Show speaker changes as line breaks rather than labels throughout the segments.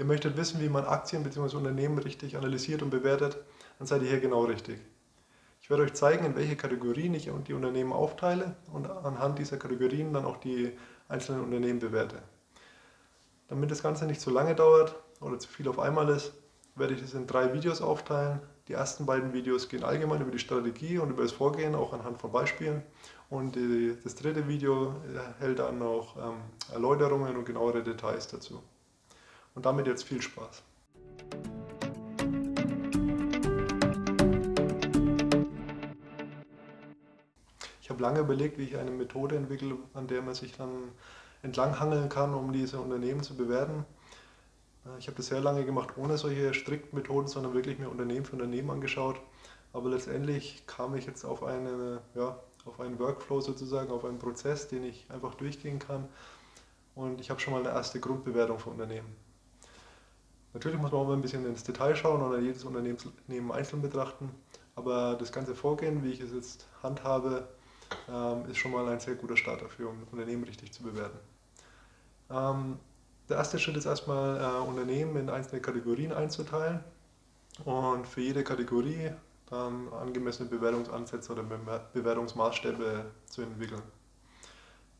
Ihr möchtet wissen, wie man Aktien bzw. Unternehmen richtig analysiert und bewertet, dann seid ihr hier genau richtig. Ich werde euch zeigen, in welche Kategorien ich die Unternehmen aufteile und anhand dieser Kategorien dann auch die einzelnen Unternehmen bewerte. Damit das Ganze nicht zu lange dauert oder zu viel auf einmal ist, werde ich das in drei Videos aufteilen. Die ersten beiden Videos gehen allgemein über die Strategie und über das Vorgehen, auch anhand von Beispielen. Und das dritte Video hält dann noch ähm, Erläuterungen und genauere Details dazu. Und damit jetzt viel Spaß. Ich habe lange überlegt, wie ich eine Methode entwickle, an der man sich dann entlanghangeln kann, um diese Unternehmen zu bewerten. Ich habe das sehr lange gemacht ohne solche strikten Methoden, sondern wirklich mir Unternehmen für Unternehmen angeschaut. Aber letztendlich kam ich jetzt auf, eine, ja, auf einen Workflow sozusagen, auf einen Prozess, den ich einfach durchgehen kann. Und ich habe schon mal eine erste Grundbewertung für Unternehmen. Natürlich muss man auch mal ein bisschen ins Detail schauen oder jedes Unternehmen einzeln betrachten. Aber das ganze Vorgehen, wie ich es jetzt handhabe, ähm, ist schon mal ein sehr guter Start dafür, um Unternehmen richtig zu bewerten. Ähm, der erste Schritt ist erstmal, äh, Unternehmen in einzelne Kategorien einzuteilen und für jede Kategorie dann angemessene Bewertungsansätze oder Bewertungsmaßstäbe zu entwickeln.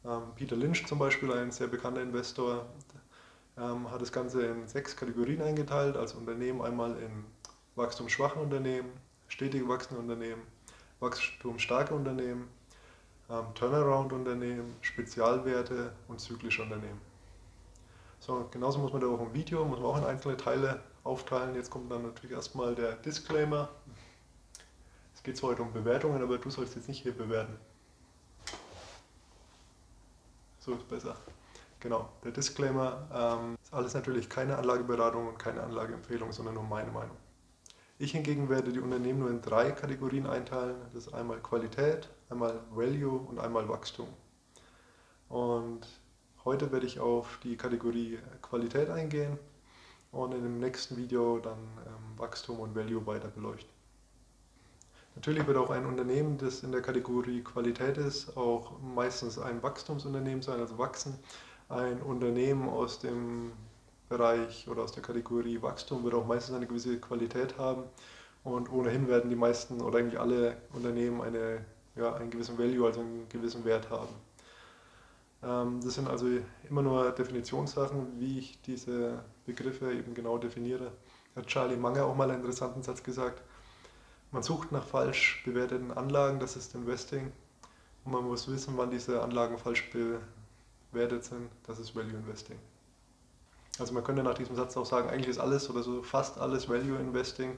Ähm, Peter Lynch zum Beispiel, ein sehr bekannter Investor, hat das Ganze in sechs Kategorien eingeteilt, also Unternehmen einmal in wachstumsschwache Unternehmen, stetig wachsende Unternehmen, wachstumsstarke Unternehmen, ähm, Turnaround-Unternehmen, Spezialwerte und zyklische Unternehmen. So, genauso muss man da auch im Video, muss man auch in einzelne Teile aufteilen. Jetzt kommt dann natürlich erstmal der Disclaimer. Es geht zwar heute um Bewertungen, aber du sollst jetzt nicht hier bewerten. So ist besser. Genau, der Disclaimer ähm, ist alles natürlich keine Anlageberatung und keine Anlageempfehlung, sondern nur meine Meinung. Ich hingegen werde die Unternehmen nur in drei Kategorien einteilen. Das ist einmal Qualität, einmal Value und einmal Wachstum. Und heute werde ich auf die Kategorie Qualität eingehen und in dem nächsten Video dann ähm, Wachstum und Value weiter beleuchten. Natürlich wird auch ein Unternehmen, das in der Kategorie Qualität ist, auch meistens ein Wachstumsunternehmen sein, also wachsen. Ein Unternehmen aus dem Bereich oder aus der Kategorie Wachstum wird auch meistens eine gewisse Qualität haben und ohnehin werden die meisten oder eigentlich alle Unternehmen eine, ja, einen gewissen Value, also einen gewissen Wert haben. Ähm, das sind also immer nur Definitionssachen, wie ich diese Begriffe eben genau definiere. Hat Charlie Manger auch mal einen interessanten Satz gesagt. Man sucht nach falsch bewerteten Anlagen, das ist Investing. Und man muss wissen, wann diese Anlagen falsch bewertet sind, das ist Value Investing. Also man könnte nach diesem Satz auch sagen, eigentlich ist alles oder so fast alles Value Investing,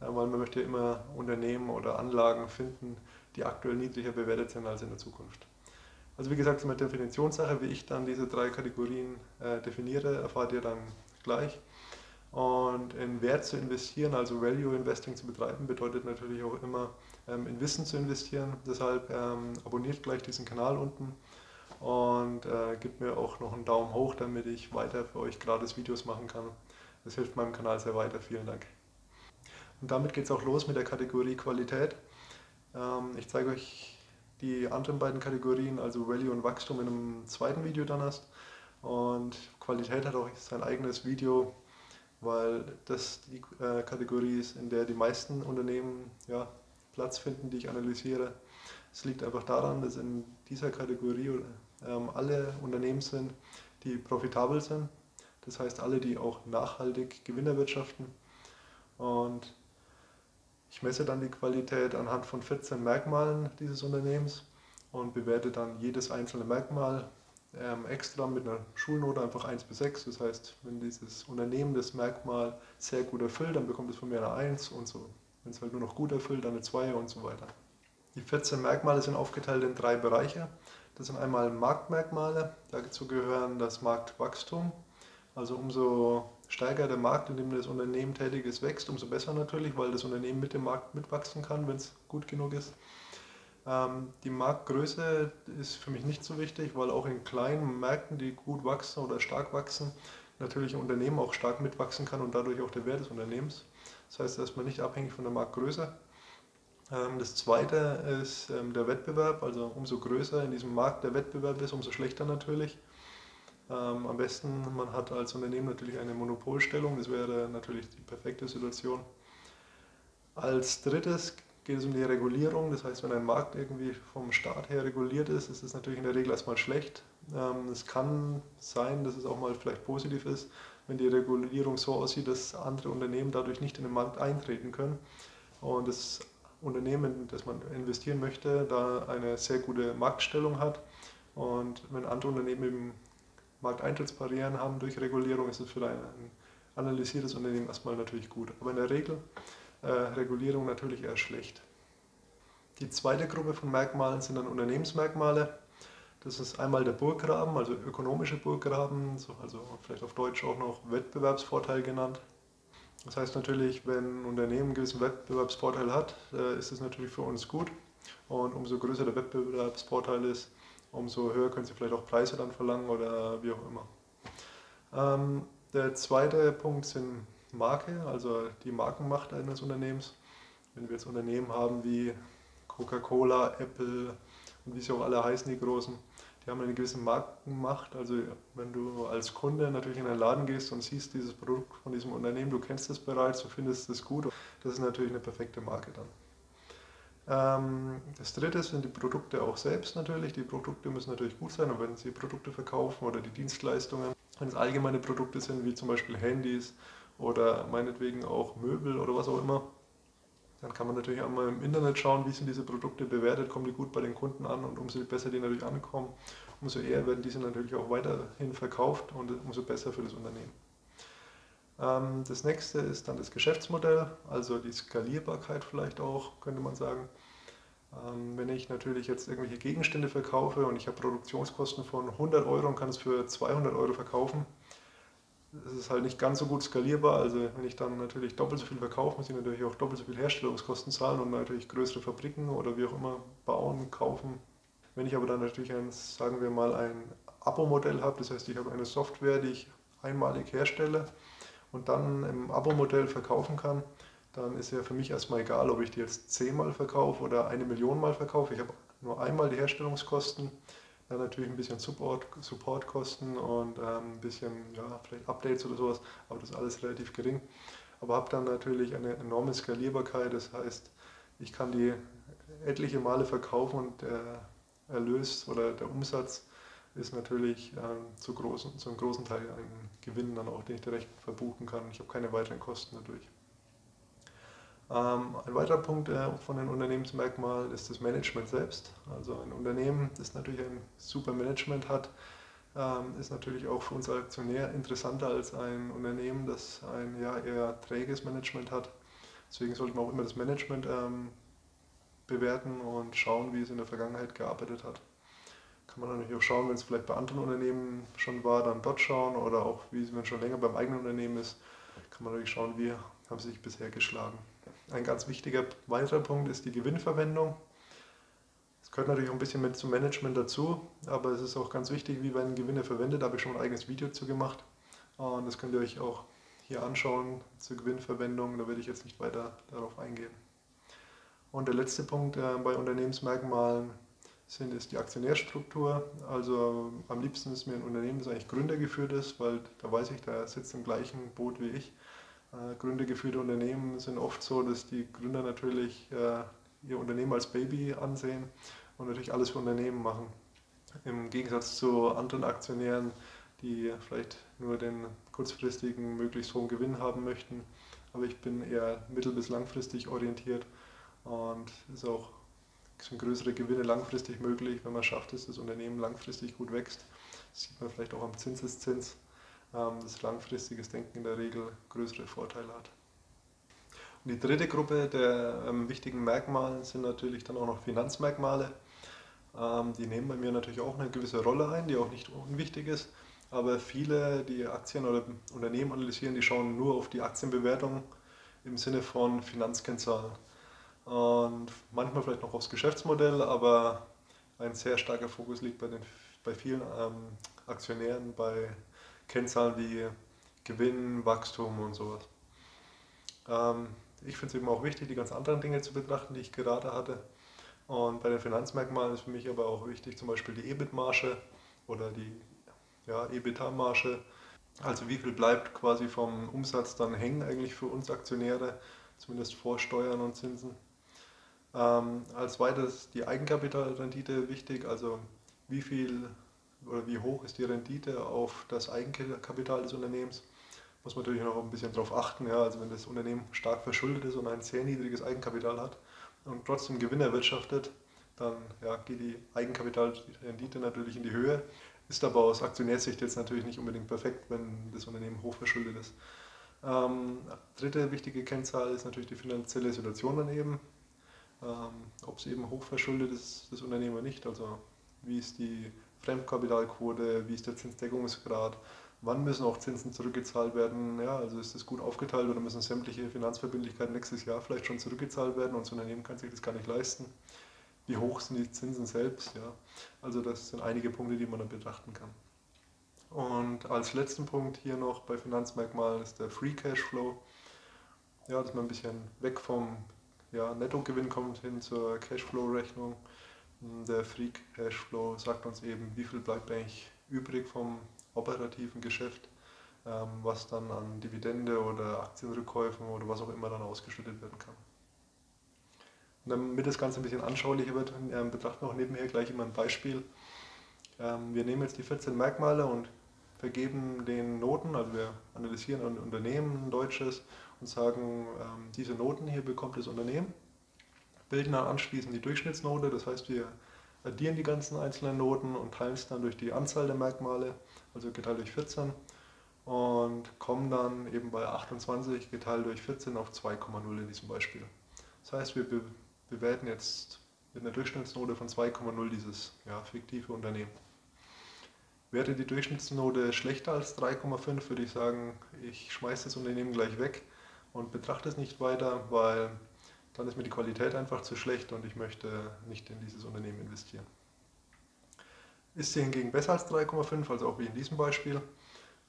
äh, weil man möchte immer Unternehmen oder Anlagen finden, die aktuell niedriger bewertet sind als in der Zukunft. Also wie gesagt, es ist eine Definitionssache, wie ich dann diese drei Kategorien äh, definiere, erfahrt ihr dann gleich. Und in Wert zu investieren, also Value Investing zu betreiben, bedeutet natürlich auch immer ähm, in Wissen zu investieren. Deshalb ähm, abonniert gleich diesen Kanal unten und äh, gebt mir auch noch einen Daumen hoch, damit ich weiter für euch gratis Videos machen kann. Das hilft meinem Kanal sehr weiter. Vielen Dank. Und damit geht es auch los mit der Kategorie Qualität. Ähm, ich zeige euch die anderen beiden Kategorien, also Value und Wachstum, in einem zweiten Video dann erst. Und Qualität hat auch sein eigenes Video, weil das die äh, Kategorie ist, in der die meisten Unternehmen ja, Platz finden, die ich analysiere. Es liegt einfach daran, dass in dieser Kategorie alle Unternehmen sind, die profitabel sind. Das heißt, alle, die auch nachhaltig Gewinner wirtschaften. Und ich messe dann die Qualität anhand von 14 Merkmalen dieses Unternehmens und bewerte dann jedes einzelne Merkmal ähm, extra mit einer Schulnote einfach 1 bis 6. Das heißt, wenn dieses Unternehmen das Merkmal sehr gut erfüllt, dann bekommt es von mir eine 1 und so. Wenn es halt nur noch gut erfüllt, dann eine 2 und so weiter. Die 14 Merkmale sind aufgeteilt in drei Bereiche. Das sind einmal Marktmerkmale, dazu gehören das Marktwachstum. Also umso stärker der Markt, in dem das Unternehmen tätig ist, wächst, umso besser natürlich, weil das Unternehmen mit dem Markt mitwachsen kann, wenn es gut genug ist. Ähm, die Marktgröße ist für mich nicht so wichtig, weil auch in kleinen Märkten, die gut wachsen oder stark wachsen, natürlich ein Unternehmen auch stark mitwachsen kann und dadurch auch der Wert des Unternehmens. Das heißt erstmal nicht abhängig von der Marktgröße. Ähm, das zweite ist ähm, der Wettbewerb, also umso größer in diesem Markt der Wettbewerb ist, umso schlechter natürlich. Ähm, am besten, man hat als Unternehmen natürlich eine Monopolstellung, das wäre natürlich die perfekte Situation. Als drittes geht es um die Regulierung, das heißt, wenn ein Markt irgendwie vom Staat her reguliert ist, ist es natürlich in der Regel erstmal schlecht. Es kann sein, dass es auch mal vielleicht positiv ist, wenn die Regulierung so aussieht, dass andere Unternehmen dadurch nicht in den Markt eintreten können und das Unternehmen, in das man investieren möchte, da eine sehr gute Marktstellung hat. Und wenn andere Unternehmen eben Markteintrittsbarrieren haben durch Regulierung, ist es für ein analysiertes Unternehmen erstmal natürlich gut. Aber in der Regel äh, Regulierung natürlich eher schlecht. Die zweite Gruppe von Merkmalen sind dann Unternehmensmerkmale. Das ist einmal der Burggraben, also ökonomische Burggraben, also vielleicht auf Deutsch auch noch Wettbewerbsvorteil genannt. Das heißt natürlich, wenn ein Unternehmen einen gewissen Wettbewerbsvorteil hat, äh, ist es natürlich für uns gut. Und umso größer der Wettbewerbsvorteil ist, umso höher können Sie vielleicht auch Preise dann verlangen oder wie auch immer. Ähm, der zweite Punkt sind Marke, also die Markenmacht eines Unternehmens. Wenn wir jetzt Unternehmen haben wie Coca-Cola, Apple und wie sie auch alle heißen, die großen, die haben eine gewisse Markenmacht. Also wenn du als Kunde natürlich in einen Laden gehst und siehst dieses Produkt von diesem Unternehmen, du kennst es bereits, du findest es gut, das ist natürlich eine perfekte Marke dann. Ähm, das dritte sind die Produkte auch selbst natürlich. Die Produkte müssen natürlich gut sein, und wenn Sie Produkte verkaufen oder die Dienstleistungen, wenn es allgemeine Produkte sind, wie zum Beispiel Handys oder meinetwegen auch Möbel oder was auch immer, dann kann man natürlich auch mal im Internet schauen, wie sind diese Produkte bewertet, kommen die gut bei den Kunden an und umso besser die natürlich ankommen, umso eher werden diese natürlich auch weiterhin verkauft und umso besser für das Unternehmen. Ähm, das nächste ist dann das Geschäftsmodell, also die Skalierbarkeit vielleicht auch, könnte man sagen. Ähm, wenn ich natürlich jetzt irgendwelche Gegenstände verkaufe und ich habe Produktionskosten von 100 Euro und kann es für 200 Euro verkaufen, ist es halt nicht ganz so gut skalierbar. Also wenn ich dann natürlich doppelt so viel verkaufe, muss ich natürlich auch doppelt so viel Herstellungskosten zahlen und natürlich größere Fabriken oder wie auch immer bauen, kaufen. Wenn ich aber dann natürlich ein, sagen wir mal, ein Abo-Modell habe, das heißt, ich habe eine Software, die ich einmalig herstelle und dann im Abo-Modell verkaufen kann, dann ist ja für mich erstmal egal, ob ich die jetzt zehnmal verkaufe oder eine Million Mal verkaufe. Ich habe nur einmal die Herstellungskosten, dann natürlich ein bisschen Support, Supportkosten und ähm, ein bisschen ja, vielleicht Updates oder sowas, aber das ist alles relativ gering. Aber habe dann natürlich eine enorme Skalierbarkeit, das heißt, ich kann die etliche Male verkaufen und der Erlös oder der Umsatz ist natürlich ähm, zu, großen, zu einem großen Teil ein Gewinn dann auch, den ich direkt verbuchen kann. Ich habe keine weiteren Kosten dadurch. Ähm, ein weiterer Punkt äh, von den Unternehmensmerkmalen ist das Management selbst. Also ein Unternehmen, das natürlich ein super Management hat, ähm, ist natürlich auch für uns als Aktionär interessanter als ein Unternehmen, das ein ja, eher träges Management hat. Deswegen sollte man auch immer das Management ähm, bewerten und schauen, wie es in der Vergangenheit gearbeitet hat kann man natürlich auch schauen, wenn es vielleicht bei anderen Unternehmen schon war, dann dort schauen oder auch, wie es schon länger beim eigenen Unternehmen ist, kann man natürlich schauen, wie haben sie sich bisher geschlagen. Ein ganz wichtiger weiterer Punkt ist die Gewinnverwendung. Es gehört natürlich auch ein bisschen mit zum Management dazu, aber es ist auch ganz wichtig, wie werden Gewinne verwendet. Da habe ich schon ein eigenes Video zu gemacht und das könnt ihr euch auch hier anschauen zur Gewinnverwendung. Da werde ich jetzt nicht weiter darauf eingehen. Und der letzte Punkt äh, bei Unternehmensmerkmalen sind, ist die Aktionärstruktur. Also am liebsten ist mir ein Unternehmen, das eigentlich gründergeführt ist, weil da weiß ich, da sitzt im gleichen Boot wie ich. Äh, gründergeführte Unternehmen sind oft so, dass die Gründer natürlich äh, ihr Unternehmen als Baby ansehen und natürlich alles für Unternehmen machen. Im Gegensatz zu anderen Aktionären, die vielleicht nur den kurzfristigen, möglichst hohen Gewinn haben möchten. Aber ich bin eher mittel- bis langfristig orientiert und ist auch sind größere Gewinne langfristig möglich, wenn man schafft, dass das Unternehmen langfristig gut wächst. Das sieht man vielleicht auch am Zinseszins, dass langfristiges Denken in der Regel größere Vorteile hat. Und die dritte Gruppe der ähm, wichtigen Merkmale sind natürlich dann auch noch Finanzmerkmale. Ähm, die nehmen bei mir natürlich auch eine gewisse Rolle ein, die auch nicht unwichtig ist. Aber viele, die Aktien oder Unternehmen analysieren, die schauen nur auf die Aktienbewertung im Sinne von Finanzkennzahlen und manchmal vielleicht noch aufs Geschäftsmodell, aber ein sehr starker Fokus liegt bei, den, bei vielen ähm, Aktionären bei Kennzahlen wie Gewinn, Wachstum und sowas. Ähm, ich finde es eben auch wichtig, die ganz anderen Dinge zu betrachten, die ich gerade hatte. Und bei den Finanzmerkmalen ist für mich aber auch wichtig, zum Beispiel die EBIT-Marge oder die ja, EBITDA-Marge, also wie viel bleibt quasi vom Umsatz dann hängen eigentlich für uns Aktionäre, zumindest vor Steuern und Zinsen. Ähm, als weiteres die Eigenkapitalrendite wichtig, also wie viel oder wie hoch ist die Rendite auf das Eigenkapital des Unternehmens. Muss man natürlich noch ein bisschen darauf achten, ja, also wenn das Unternehmen stark verschuldet ist und ein sehr niedriges Eigenkapital hat und trotzdem Gewinn erwirtschaftet, dann ja, geht die Eigenkapitalrendite natürlich in die Höhe. Ist aber aus Aktionärsicht jetzt natürlich nicht unbedingt perfekt, wenn das Unternehmen hochverschuldet ist. Ähm, dritte wichtige Kennzahl ist natürlich die finanzielle Situation daneben. Ähm, ob es eben hochverschuldet ist, das Unternehmen oder nicht. Also wie ist die Fremdkapitalquote, wie ist der Zinsdeckungsgrad, wann müssen auch Zinsen zurückgezahlt werden, ja, also ist das gut aufgeteilt oder müssen sämtliche Finanzverbindlichkeiten nächstes Jahr vielleicht schon zurückgezahlt werden und das Unternehmen kann sich das gar nicht leisten. Wie hoch sind die Zinsen selbst, ja. Also das sind einige Punkte, die man da betrachten kann. Und als letzten Punkt hier noch bei Finanzmerkmalen ist der Free Cash Flow. Ja, dass man ein bisschen weg vom ja, Nettogewinn kommt hin zur Cashflow-Rechnung. Der Free Cashflow sagt uns eben, wie viel bleibt eigentlich übrig vom operativen Geschäft, ähm, was dann an Dividende oder Aktienrückkäufen oder was auch immer dann ausgeschüttet werden kann. Und damit das Ganze ein bisschen anschaulicher wird, ähm, betrachten wir auch nebenher gleich immer ein Beispiel. Ähm, wir nehmen jetzt die 14 Merkmale und vergeben den Noten, also wir analysieren ein Unternehmen, ein deutsches, und sagen, diese Noten hier bekommt das Unternehmen bilden dann anschließend die Durchschnittsnote. Das heißt, wir addieren die ganzen einzelnen Noten und teilen es dann durch die Anzahl der Merkmale, also geteilt durch 14 und kommen dann eben bei 28 geteilt durch 14 auf 2,0 in diesem Beispiel. Das heißt, wir be bewerten jetzt mit einer Durchschnittsnote von 2,0 dieses ja, fiktive Unternehmen. Wäre die Durchschnittsnote schlechter als 3,5, würde ich sagen, ich schmeiße das Unternehmen gleich weg und betrachte es nicht weiter, weil dann ist mir die Qualität einfach zu schlecht und ich möchte nicht in dieses Unternehmen investieren. Ist sie hingegen besser als 3,5, also auch wie in diesem Beispiel,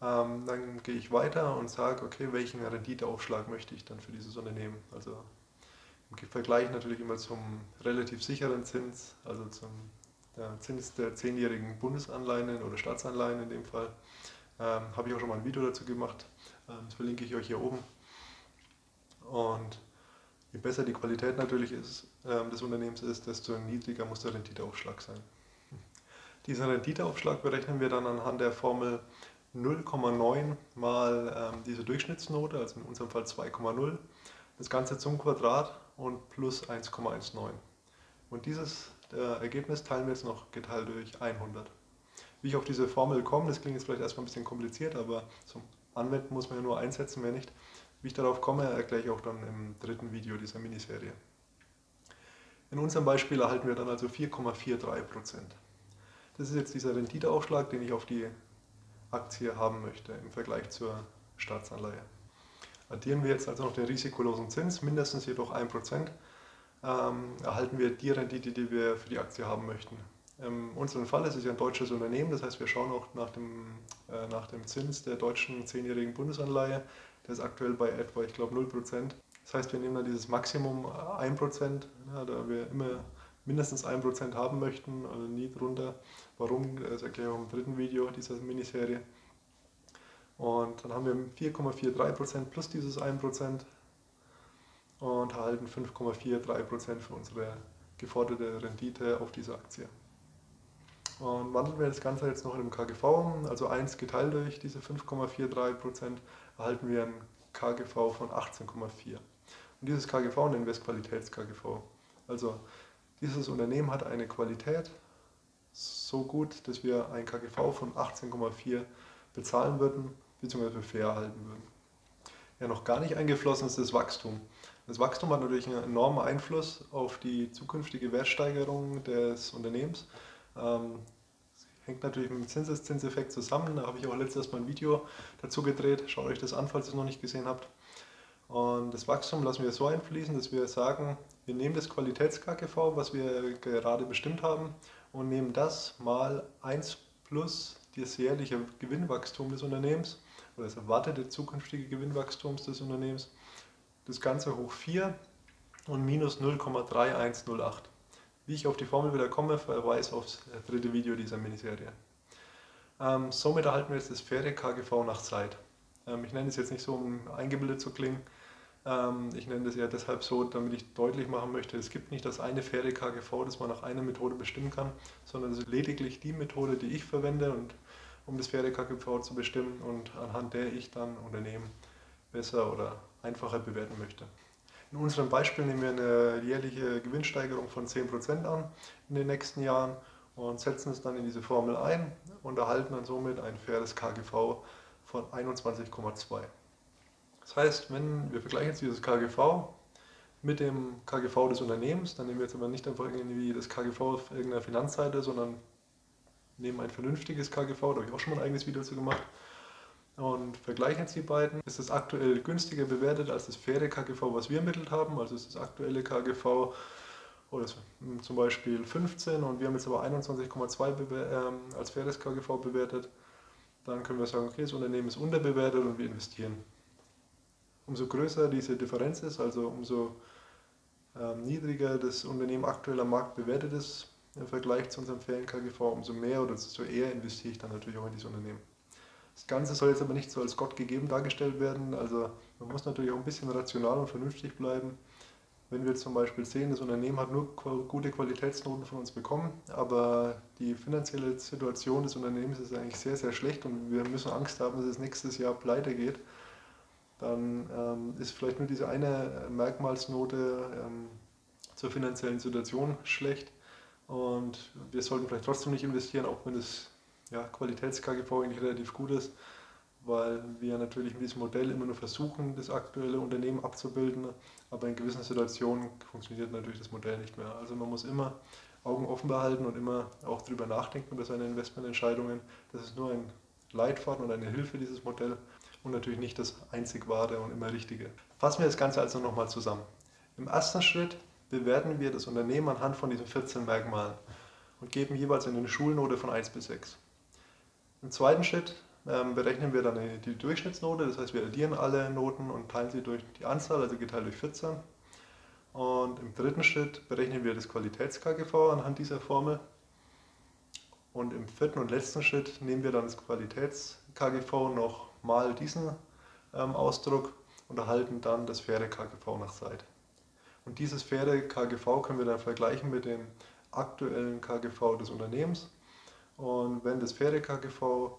ähm, dann gehe ich weiter und sage, okay, welchen Renditeaufschlag möchte ich dann für dieses Unternehmen? Also im Vergleich natürlich immer zum relativ sicheren Zins, also zum Zins der zehnjährigen Bundesanleihen oder Staatsanleihen in dem Fall. Ähm, Habe ich auch schon mal ein Video dazu gemacht, ähm, das verlinke ich euch hier oben. Und Je besser die Qualität natürlich ist, äh, des Unternehmens ist, desto niedriger muss der Renditeaufschlag sein. Diesen Renditeaufschlag berechnen wir dann anhand der Formel 0,9 mal ähm, diese Durchschnittsnote, also in unserem Fall 2,0, das Ganze zum Quadrat und plus 1,19. Und dieses äh, Ergebnis teilen wir jetzt noch geteilt durch 100. Wie ich auf diese Formel komme, das klingt jetzt vielleicht erstmal ein bisschen kompliziert, aber zum Anwenden muss man ja nur einsetzen, mehr nicht. Wie ich darauf komme, erkläre ich auch dann im dritten Video dieser Miniserie. In unserem Beispiel erhalten wir dann also 4,43%. Das ist jetzt dieser Renditeaufschlag, den ich auf die Aktie haben möchte im Vergleich zur Staatsanleihe. Addieren wir jetzt also noch den risikolosen Zins, mindestens jedoch 1%, ähm, erhalten wir die Rendite, die wir für die Aktie haben möchten. In unserem Fall ist es ja ein deutsches Unternehmen, das heißt wir schauen auch nach dem, äh, nach dem Zins der deutschen 10-jährigen Bundesanleihe. Der ist aktuell bei etwa, ich glaube, 0%. Das heißt, wir nehmen dann dieses Maximum 1%, ja, da wir immer mindestens 1% haben möchten, also nie drunter. Warum, das erkläre ich im dritten Video dieser Miniserie. Und dann haben wir 4,43% plus dieses 1% und erhalten 5,43% für unsere geforderte Rendite auf diese Aktie. Und wandeln wir das Ganze jetzt noch in einem KGV um, also 1 geteilt durch diese 5,43%, erhalten wir ein KGV von 18,4. Und dieses KGV nennen wir es Qualitäts-KGV. Also dieses Unternehmen hat eine Qualität so gut, dass wir ein KGV von 18,4 bezahlen würden, bzw. fair erhalten würden. Ja, noch gar nicht eingeflossen ist das Wachstum. Das Wachstum hat natürlich einen enormen Einfluss auf die zukünftige Wertsteigerung des Unternehmens. Ähm, hängt natürlich mit dem Zinseszinseffekt zusammen. Da habe ich auch letztes Mal ein Video dazu gedreht. Schaut euch das an, falls ihr es noch nicht gesehen habt. Und das Wachstum lassen wir so einfließen, dass wir sagen, wir nehmen das Qualitäts-KGV, was wir gerade bestimmt haben, und nehmen das mal 1 plus das jährliche Gewinnwachstum des Unternehmens oder das erwartete zukünftige Gewinnwachstum des Unternehmens. Das Ganze hoch 4 und minus 0,3108. Wie ich auf die Formel wieder komme, verweise aufs dritte Video dieser Miniserie. Ähm, somit erhalten wir jetzt das faire KGV nach Zeit. Ähm, ich nenne es jetzt nicht so, um eingebildet zu klingen. Ähm, ich nenne das ja deshalb so, damit ich deutlich machen möchte, es gibt nicht das eine faire KGV, das man nach einer Methode bestimmen kann, sondern es ist lediglich die Methode, die ich verwende, und, um das faire KGV zu bestimmen und anhand der ich dann Unternehmen besser oder einfacher bewerten möchte. In unserem Beispiel nehmen wir eine jährliche Gewinnsteigerung von 10% an in den nächsten Jahren und setzen es dann in diese Formel ein und erhalten dann somit ein faires KGV von 21,2. Das heißt, wenn wir vergleichen jetzt dieses KGV mit dem KGV des Unternehmens, dann nehmen wir jetzt aber nicht einfach irgendwie das KGV auf irgendeiner Finanzseite, sondern nehmen ein vernünftiges KGV, da habe ich auch schon mal ein eigenes Video dazu gemacht, und vergleichen jetzt die beiden. Ist es aktuell günstiger bewertet als das faire KGV, was wir ermittelt haben, also ist das aktuelle KGV oder zum Beispiel 15 und wir haben jetzt aber 21,2 ähm, als faires KGV bewertet, dann können wir sagen, okay, das Unternehmen ist unterbewertet und wir investieren. Umso größer diese Differenz ist, also umso ähm, niedriger das Unternehmen aktuell am Markt bewertet ist im Vergleich zu unserem fairen KGV, umso mehr oder desto eher investiere ich dann natürlich auch in dieses Unternehmen. Das Ganze soll jetzt aber nicht so als Gott gegeben dargestellt werden, also man muss natürlich auch ein bisschen rational und vernünftig bleiben. Wenn wir zum Beispiel sehen, das Unternehmen hat nur gute Qualitätsnoten von uns bekommen, aber die finanzielle Situation des Unternehmens ist eigentlich sehr, sehr schlecht und wir müssen Angst haben, dass es nächstes Jahr pleite geht, dann ähm, ist vielleicht nur diese eine Merkmalsnote ähm, zur finanziellen Situation schlecht und wir sollten vielleicht trotzdem nicht investieren, auch wenn das ja, Qualitäts-KGV eigentlich relativ gut ist weil wir natürlich mit diesem Modell immer nur versuchen, das aktuelle Unternehmen abzubilden, aber in gewissen Situationen funktioniert natürlich das Modell nicht mehr. Also man muss immer Augen offen behalten und immer auch darüber nachdenken über seine Investmententscheidungen. Das ist nur ein Leitfaden und eine Hilfe, dieses Modell und natürlich nicht das einzig wahre und immer richtige. Fassen wir das Ganze also nochmal zusammen. Im ersten Schritt bewerten wir das Unternehmen anhand von diesen 14 Merkmalen und geben jeweils eine Schulnote von 1 bis 6. Im zweiten Schritt ähm, berechnen wir dann die Durchschnittsnote, das heißt wir addieren alle Noten und teilen sie durch die Anzahl, also geteilt durch 14. Und im dritten Schritt berechnen wir das Qualitäts-KGV anhand dieser Formel. Und im vierten und letzten Schritt nehmen wir dann das Qualitäts-KGV noch mal diesen ähm, Ausdruck und erhalten dann das faire KGV nach Zeit. Und dieses faire KGV können wir dann vergleichen mit dem aktuellen KGV des Unternehmens. Und wenn das faire KGV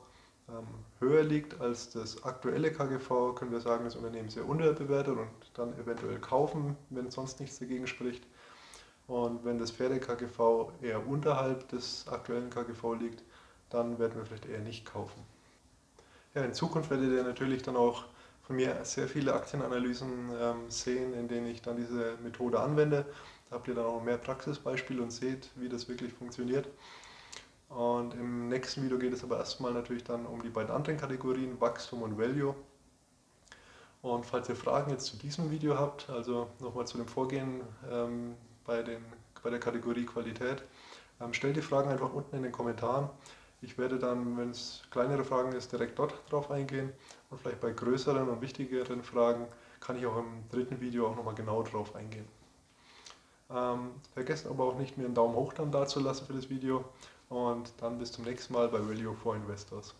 ähm, höher liegt als das aktuelle KGV, können wir sagen, das Unternehmen ist sehr unterbewertet und dann eventuell kaufen, wenn sonst nichts dagegen spricht. Und wenn das faire KGV eher unterhalb des aktuellen KGV liegt, dann werden wir vielleicht eher nicht kaufen. Ja, in Zukunft werdet ihr natürlich dann auch von mir sehr viele Aktienanalysen ähm, sehen, in denen ich dann diese Methode anwende. Da habt ihr dann auch mehr Praxisbeispiele und seht, wie das wirklich funktioniert. Und im nächsten Video geht es aber erstmal natürlich dann um die beiden anderen Kategorien, Wachstum und Value. Und falls ihr Fragen jetzt zu diesem Video habt, also nochmal zu dem Vorgehen ähm, bei, den, bei der Kategorie Qualität, ähm, stellt die Fragen einfach unten in den Kommentaren. Ich werde dann, wenn es kleinere Fragen ist, direkt dort drauf eingehen und vielleicht bei größeren und wichtigeren Fragen kann ich auch im dritten Video auch nochmal genau drauf eingehen. Ähm, vergesst aber auch nicht, mir einen Daumen hoch dann dazulassen für das Video und dann bis zum nächsten Mal bei Value for Investors.